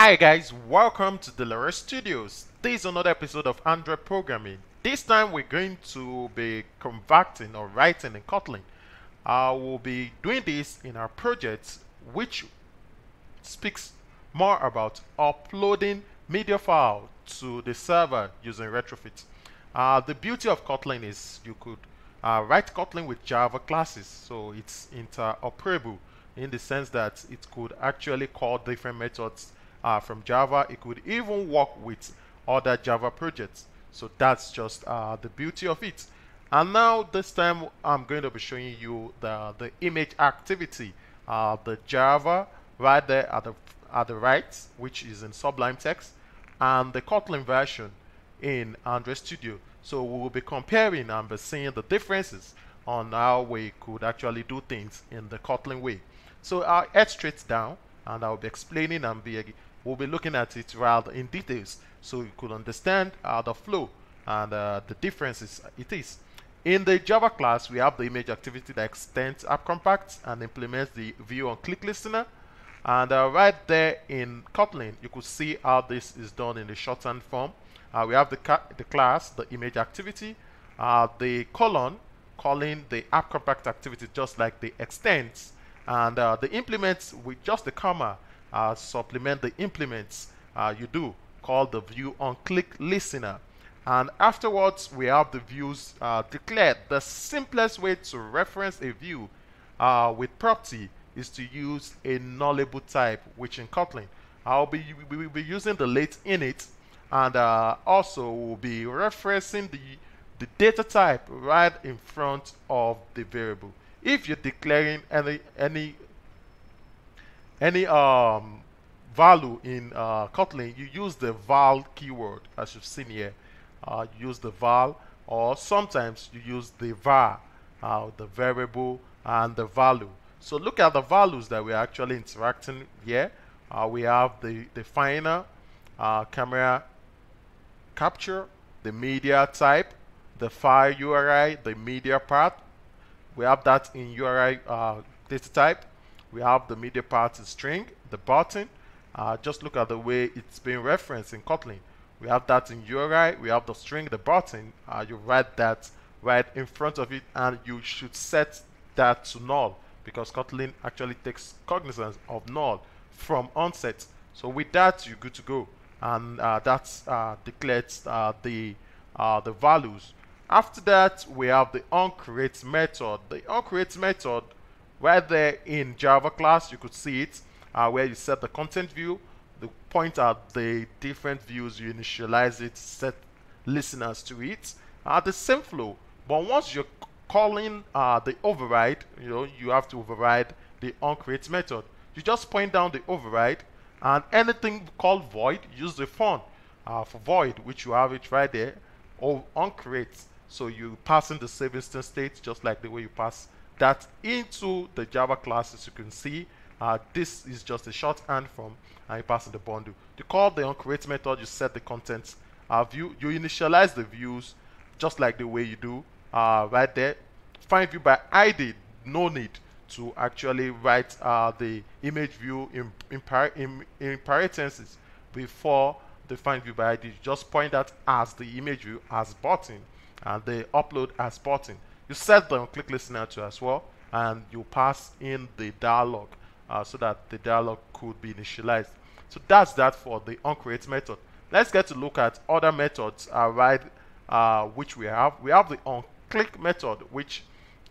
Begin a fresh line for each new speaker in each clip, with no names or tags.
Hi guys, welcome to Delaroy Studios. This is another episode of Android programming. This time we're going to be converting or writing in Kotlin. I will be doing this in our project which speaks more about uploading media file to the server using retrofit. Uh, the beauty of Kotlin is you could uh, write Kotlin with Java classes so it's interoperable in the sense that it could actually call different methods uh, from Java. It could even work with other Java projects. So that's just uh, the beauty of it. And now this time I'm going to be showing you the, the image activity, uh, the Java right there at the, at the right, which is in Sublime Text, and the Kotlin version in Android Studio. So we will be comparing and be seeing the differences on how we could actually do things in the Kotlin way. So I'll head straight down and I'll be explaining and be, we'll be looking at it rather in details so you could understand uh, the flow and uh, the differences it is. In the Java class, we have the image activity that extends app and implements the view on click listener. And uh, right there in Kotlin, you could see how this is done in the shorthand form. Uh, we have the, the class, the image activity, uh, the colon, calling the app compat activity just like the extends and uh, the implements with just the comma uh, supplement the implements uh, you do called the view on click listener. And afterwards we have the views declared. The simplest way to reference a view with property is to use a nullable type which in Kotlin. I'll be we will be using the late init and uh, also we'll be referencing the the data type right in front of the variable if you're declaring any any any um value in uh, Kotlin, you use the val keyword as you've seen here. Uh, you use the val, or sometimes you use the var, uh, the variable and the value. So look at the values that we're actually interacting here. Uh, we have the definer, uh, camera capture, the media type, the file URI, the media path, we have that in URI uh, data type. We have the media part in string, the button. Uh, just look at the way it's being referenced in Kotlin. We have that in URI. We have the string, the button. Uh, you write that right in front of it, and you should set that to null because Kotlin actually takes cognizance of null from onset. So with that, you're good to go, and uh, that uh, declares uh, the uh, the values after that, we have the onCreate method. The onCreate method, right there in Java class, you could see it, uh, where you set the content view, the point at the different views, you initialize it, set listeners to it. Uh, the same flow, but once you're calling uh, the override, you know, you have to override the onCreate method. You just point down the override, and anything called void, use the font uh, for void, which you have it right there, or onCreate so you pass in the save instance state just like the way you pass that into the Java class as you can see. Uh, this is just a shorthand from and you pass in the bundle. To call the onCreate method, you set the contents uh, view. You initialize the views just like the way you do uh, right there. Find view by ID. No need to actually write uh, the image view in in, in, in parentheses before the find view by ID. Just point that as the image view as button and the upload as button. You set them, click listener to as well and you pass in the dialog uh, so that the dialog could be initialized. So that's that for the onCreate method. Let's get to look at other methods uh, right uh, which we have. We have the onClick method which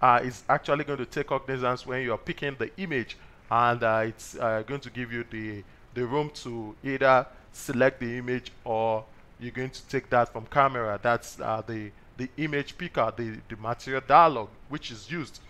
uh, is actually going to take cognizance when you are picking the image and uh, it's uh, going to give you the the room to either select the image or you're going to take that from camera. That's the the image picker, the, the material dialog, which is used.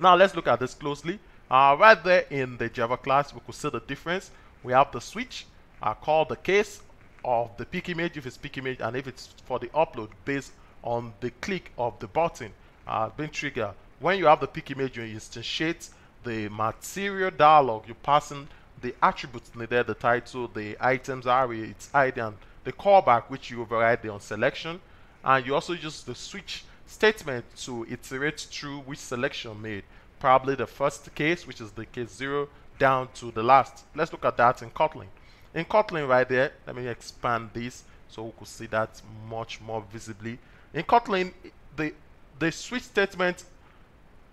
Now let's look at this closely. Uh, right there in the Java class, we could see the difference. We have the switch uh, called the case of the pick image if it's pick image and if it's for the upload based on the click of the button uh, being triggered. When you have the pick image, you instantiate the material dialog. You're passing the attributes in there, the title, the items array, its ID, and the callback, which you override the on selection and you also use the switch statement to iterate through which selection made probably the first case which is the case 0 down to the last let's look at that in Kotlin in Kotlin right there, let me expand this so we could see that much more visibly. In Kotlin, the the switch statement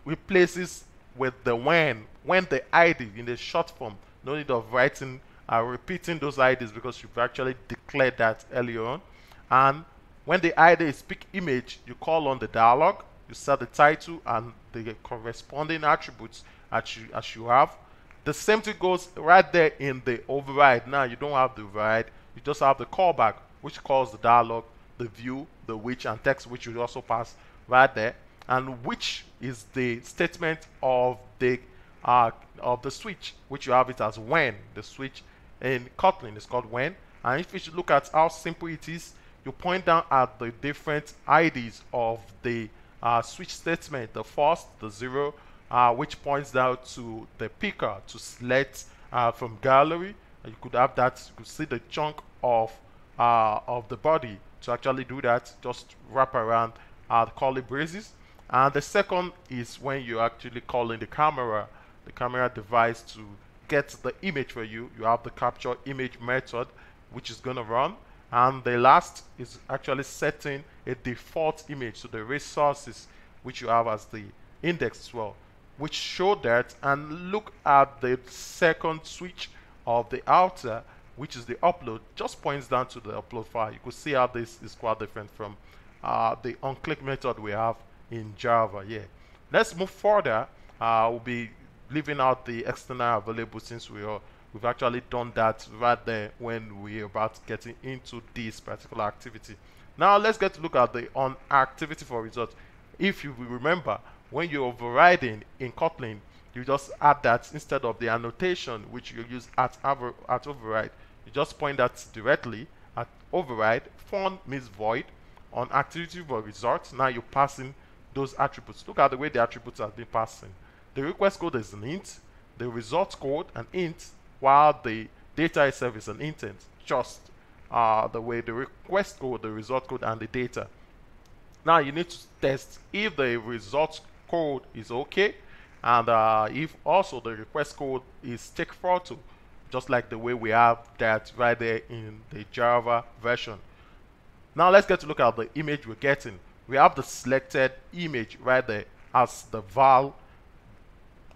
replaces with the when when the ID in the short form. No need of writing uh, repeating those IDs because you've actually declared that earlier on. And when the ID is pick image, you call on the dialog, you set the title and the corresponding attributes as you, as you have. The same thing goes right there in the override. Now you don't have the override, you just have the callback, which calls the dialog, the view, the which, and text, which you also pass right there, and which is the statement of the uh, of the switch, which you have it as when the switch in Kotlin is called when. And if you look at how simple it is, you point down at the different IDs of the uh, switch statement, the first, the zero, uh, which points down to the picker to select uh, from gallery. You could have that, you could see the chunk of uh, of the body to actually do that, just wrap around uh, the curly braces. And the second is when you're actually calling the camera, the camera device to get the image for you. You have the capture image method, which is going to run. And the last is actually setting a default image to the resources, which you have as the index as well, which show that. And look at the second switch of the outer, which is the upload, just points down to the upload file. You could see how this is quite different from uh, the onClick method we have in Java. Yeah. Let's move further. Uh, we'll be leaving out the external available since we are we've actually done that right there when we're about getting into this particular activity. Now let's get to look at the on activity for results. If you remember, when you're overriding in Kotlin, you just add that instead of the annotation which you use at, at override, you just point that directly at override. Fun means void. On activity for results, now you're passing those attributes. Look at the way the attributes have been passing. The request code is an int, the result code an int, while the data itself is an intent, just uh, the way the request code, the result code, and the data. Now you need to test if the result code is okay, and uh, if also the request code is take photo, just like the way we have that right there in the Java version. Now let's get to look at the image we're getting. We have the selected image right there as the val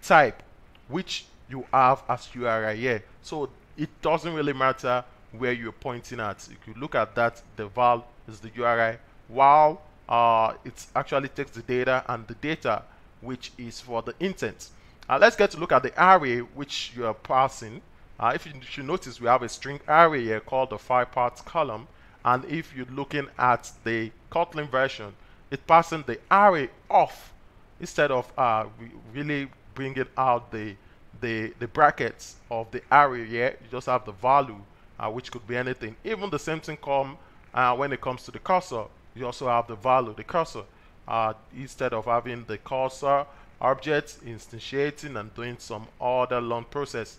type which you have as URI here. So it doesn't really matter where you're pointing at. If you look at that, the val is the URI, while uh, it actually takes the data and the data which is for the intent. Uh, let's get to look at the array which you are passing. Uh, if you should notice, we have a string array here called the file path column. And if you're looking at the Kotlin version, it's passing the array off instead of uh, really bringing out the the the brackets of the array here you just have the value uh, which could be anything. Even the same thing come uh, when it comes to the cursor you also have the value the cursor. Uh, instead of having the cursor object instantiating and doing some other long process.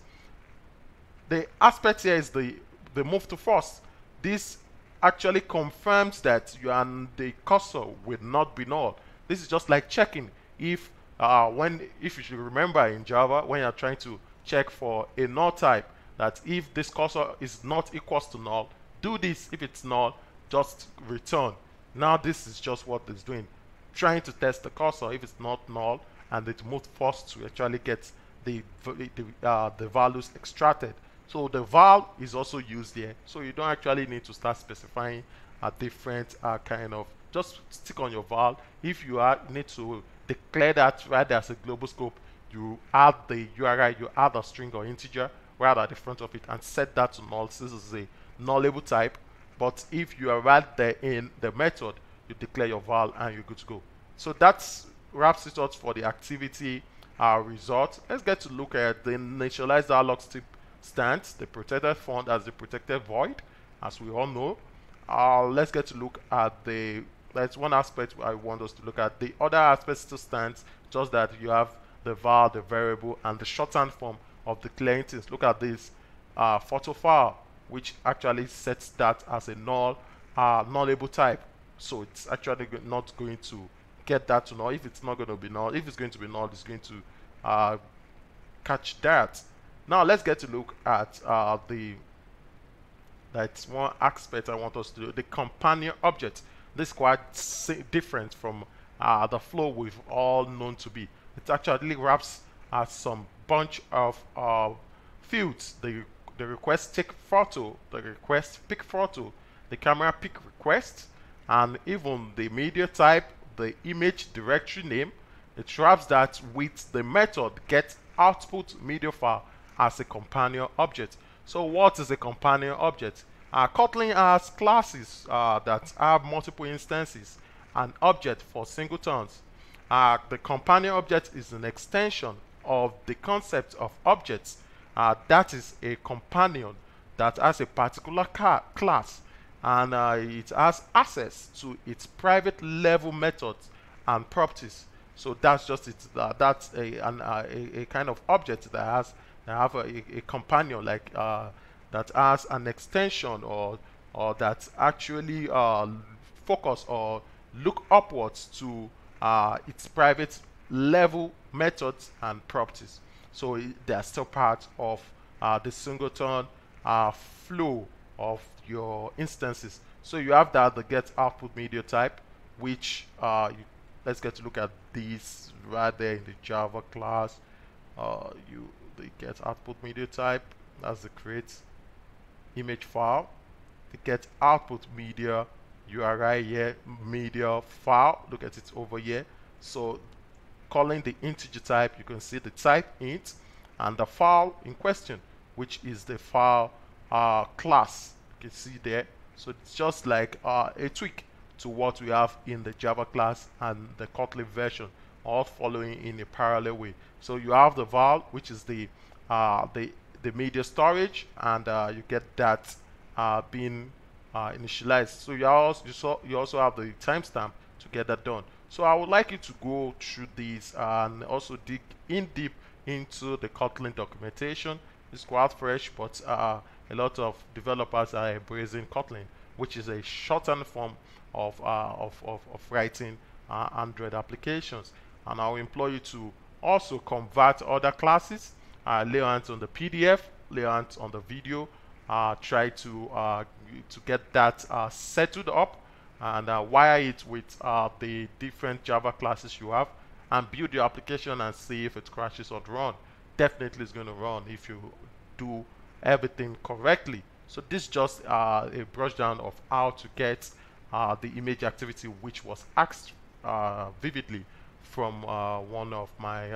The aspect here is the the move to first this actually confirms that you and the cursor will not be null. This is just like checking if uh, when if you should remember in Java when you're trying to check for a null type that if this cursor is not equals to null do this. If it's null just return. Now this is just what it's doing. Trying to test the cursor if it's not null and it moved first to actually get the the, uh, the values extracted. So the val is also used here. So you don't actually need to start specifying a different uh, kind of just stick on your val. If you are need to declare that right there as a global scope you add the URI you add a string or integer right at the front of it and set that to null. This is a nullable type but if you are right there in the method you declare your val and you're good to go. So that's wraps it up for the activity uh, result. Let's get to look at the initialized dialog stance the protected font as the protected void as we all know. Uh, let's get to look at the that's one aspect I want us to look at. The other aspect still stands, just that you have the var, the variable, and the shorthand form of the instance. Look at this uh, photo file, which actually sets that as a null, uh, nullable type. So it's actually not going to get that to null. If it's not going to be null, if it's going to be null, it's going to uh, catch that. Now let's get to look at uh, the That's one aspect I want us to do. The companion object. This is quite different from uh, the flow we've all known to be. It actually wraps as some bunch of uh, fields. The, the request take photo, the request pick photo, the camera pick request, and even the media type, the image directory name. It wraps that with the method get output media file as a companion object. So what is a companion object? Uh, Kotlin has classes uh, that have multiple instances and object for singletons. Uh, the companion object is an extension of the concept of objects. Uh, that is a companion that has a particular class and uh, it has access to its private level methods and properties. So that's just it. Uh, that's a, an, uh, a, a kind of object that has that have a, a companion like uh, that has an extension or or that actually uh, focus or look upwards to uh, its private level methods and properties. So they are still part of uh, the singleton uh, flow of your instances. So you have that the get output media type, which uh, you, let's get to look at these right there in the Java class. Uh, you the get output media type as the create image file. The get output media URI here media file. Look at it over here. So calling the integer type, you can see the type int and the file in question, which is the file uh, class. You can see there. So it's just like uh, a tweak to what we have in the Java class and the Kotlin version, all following in a parallel way. So you have the val, which is the uh, the the media storage, and uh, you get that uh, being uh, initialized. So you also you, saw, you also have the timestamp to get that done. So I would like you to go through these and also dig in deep into the Kotlin documentation. It's quite fresh, but uh, a lot of developers are embracing Kotlin, which is a shortened form of, uh, of, of, of, writing uh, Android applications. And I'll employ you to also convert other classes, uh, lay hands on the PDF, lay hands on the video, uh, try to uh, to get that uh, settled up and uh, wire it with the different Java classes you have and build your application and see if it crashes or run. Definitely it's going to run if you do everything correctly. So this is just uh, a brush down of how to get uh, the image activity which was asked uh, vividly from one of my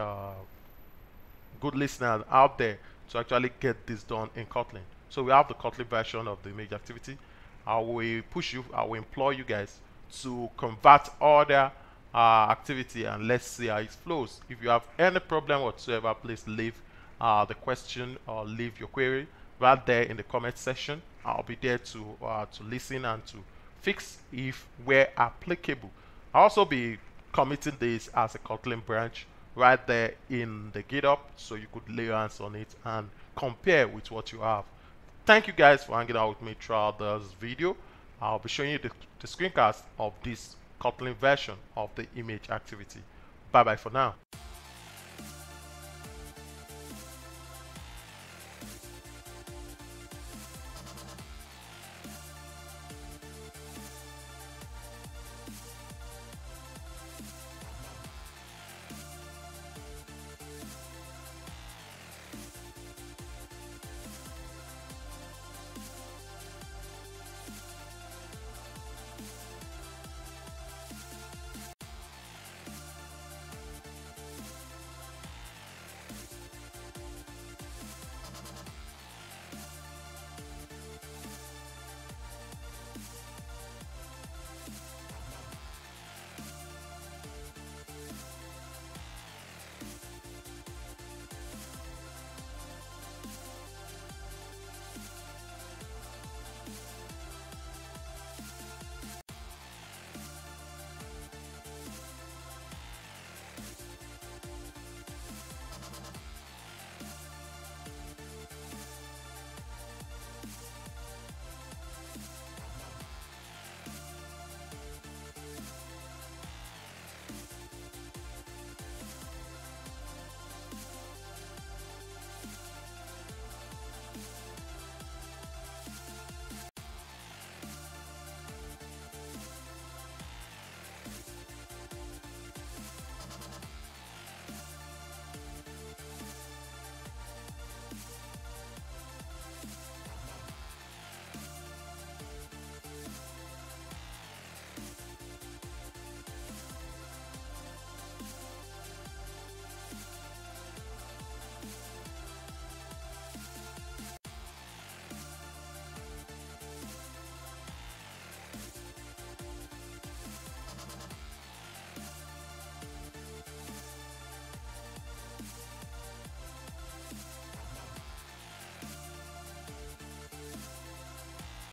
good listeners out there to actually get this done in Kotlin. So we have the Kotlin version of the image activity. I will push you, I will employ you guys to convert other uh, activity and let's see how it flows. If you have any problem whatsoever, please leave uh, the question or leave your query right there in the comment section. I'll be there to uh, to listen and to fix if where applicable. I'll also be committing this as a Kotlin branch right there in the GitHub so you could lay hands on it and compare with what you have. Thank you guys for hanging out with me throughout this video. I'll be showing you the, the screencast of this Kotlin version of the image activity. Bye bye for now.